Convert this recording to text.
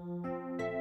Música